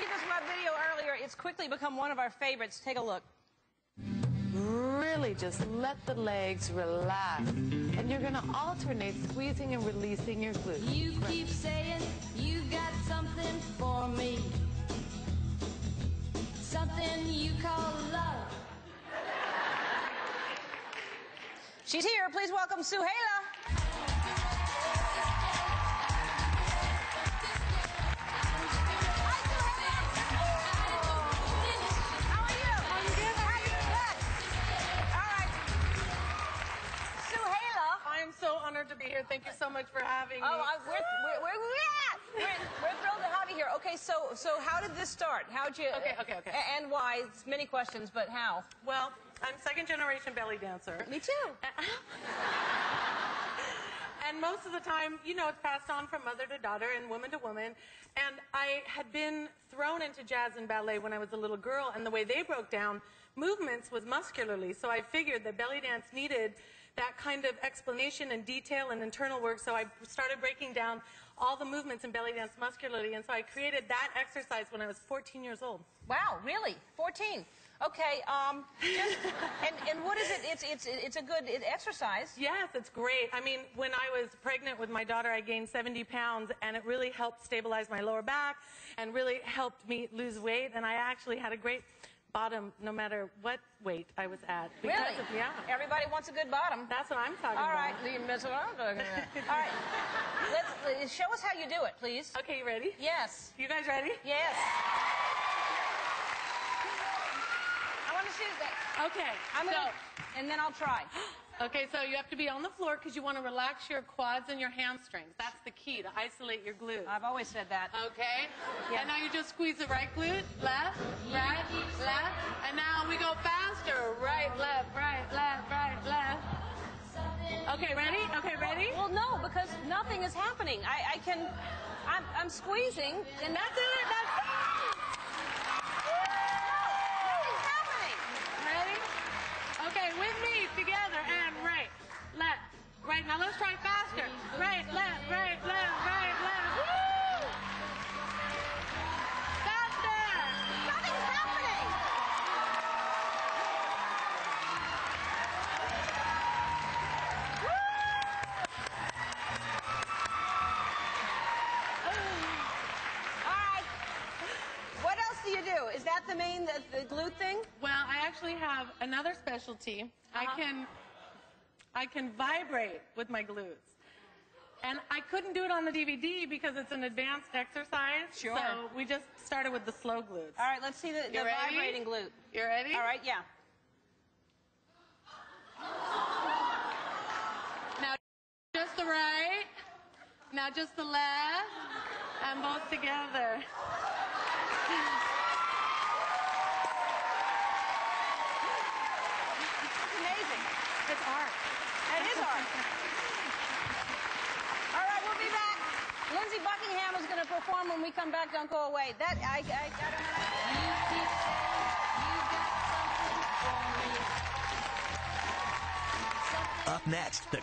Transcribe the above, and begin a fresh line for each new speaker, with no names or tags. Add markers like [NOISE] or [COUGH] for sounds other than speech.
you this web video earlier. It's quickly become one of our favorites. Take a look.
Really just let the legs relax. And you're going to alternate squeezing and releasing your glutes.
You keep saying you got something for me. Something you call love.
She's here. Please welcome Suhaila.
Here. Thank you so much for having oh, me.
Oh, I, we're, we're, we're, we're, we're thrilled to have you here. Okay, so so how did this start? How'd you?
Okay, okay, okay.
And why? It's many questions, but how?
well, I'm second generation belly dancer.
Me too. [LAUGHS]
And most of the time, you know, it's passed on from mother to daughter and woman to woman. And I had been thrown into jazz and ballet when I was a little girl, and the way they broke down movements was muscularly. So I figured that belly dance needed that kind of explanation and detail and internal work. So I started breaking down all the movements in belly dance muscularly. And so I created that exercise when I was 14 years old.
Wow, really? 14. Okay, um, just, [LAUGHS] and, and what is it? It's, it's, it's a good exercise.
Yes, it's great. I mean, when I was pregnant with my daughter, I gained 70 pounds, and it really helped stabilize my lower back and really helped me lose weight. And I actually had a great bottom no matter what weight I was at. Because
Really?
Of, yeah.
Everybody wants a good bottom.
That's what I'm talking
All right,
about.
that's what I'm talking about. All right, let's, let's show us how you do it, please.
Okay, you ready?
Yes,
You guys ready?
yes. I want to see that.
Okay.
I'm
so,
gonna, and then I'll try. [GASPS]
okay, so you have to be on the floor because you want to relax your quads and your hamstrings. That's the key to isolate your glutes.
I've always said that.
Okay?
Yeah.
And now you just squeeze the right glute, left, right, Okay, ready? Okay, ready?
Well, no, because nothing is happening. I, I can, I'm, I'm squeezing, and
That's it. That's it.
nothing's happening.
Ready? Okay, with me together. And right, left, right. Now let's try faster. Right, left, right, left,
Is that the main the, the glute thing?
Well, I actually have another specialty. I
Uh-huh.
can I can vibrate with my glutes. And I couldn't do it on the DVD because it's an advanced exercise.
Sure.
So we just started with the slow glutes.
All right, let's see the, the vibrating glute.
You ready?
All right, yeah.
Now just the right. Now just the left. And both together. [LAUGHS]
It's
art.
It is art. All right, we'll be back. Lindsey Buckingham is going to perform when we come back. Don't go away. That I, I, I don't know.
Up next, the